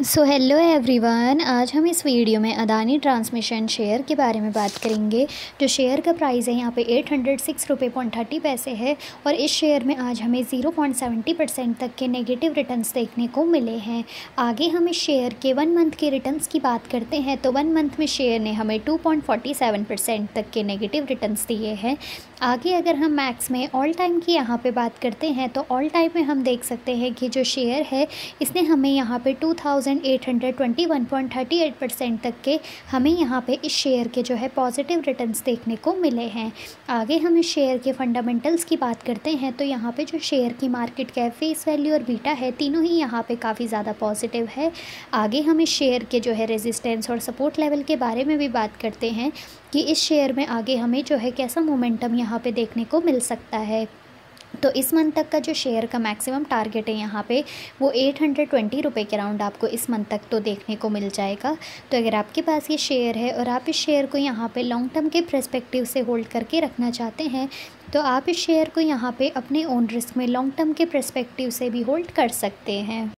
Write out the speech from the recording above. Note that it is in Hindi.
सो हेलो एवरीवन आज हम इस वीडियो में अदानी ट्रांसमिशन शेयर के बारे में बात करेंगे। जो शेयर का प्राइस है, यहाँ पे एट हंड्रेड सिक्स रुपये पॉइंट थर्टी पैसे है और इस शेयर में आज हमें ज़ीरो पॉइंट सेवेंटी परसेंट तक के नेगेटिव रिटर्न्स देखने को मिले हैं। आगे हम इस शेयर के वन मंथ के रिटर्न्स की बात करते हैं तो वन मंथ में शेयर ने हमें two point forty seven percent तक के नेगेटिव रिटर्न्स दिए हैं। आगे अगर हम मैक्स में ऑल टाइम की यहाँ पर बात करते हैं तो ऑल टाइम में हम देख सकते हैं कि जो शेयर है, इसने हमें यहाँ पर two thousand thousand eight hundred twenty one point thirty eight percent तक के हमें यहाँ पे इस शेयर के जो है पॉजिटिव रिटर्न्स देखने को मिले हैं। आगे हम इस शेयर के फंडामेंटल्स की बात करते हैं तो यहाँ पे जो शेयर की मार्केट कैप फेस वैल्यू और बीटा है, तीनों ही यहाँ पे काफ़ी ज़्यादा पॉजिटिव है। आगे हम इस शेयर के जो है रेजिस्टेंस और सपोर्ट लेवल के बारे में भी बात करते हैं कि इस शेयर में आगे हमें जो है कैसा मोमेंटम यहाँ पे देखने को मिल सकता है। तो इस मंथ तक का जो शेयर का मैक्सिमम टारगेट है यहाँ पे, वो एट हंड्रेड ट्वेंटी रुपये के राउंड आपको इस मंथ तक तो देखने को मिल जाएगा। तो अगर आपके पास ये शेयर है और आप इस शेयर को यहाँ पे लॉन्ग टर्म के प्रस्पेक्टिव से होल्ड करके रखना चाहते हैं तो आप इस शेयर को यहाँ पे अपने ओन रिस्क में लॉन्ग टर्म के प्रस्पेक्टिव से भी होल्ड कर सकते हैं।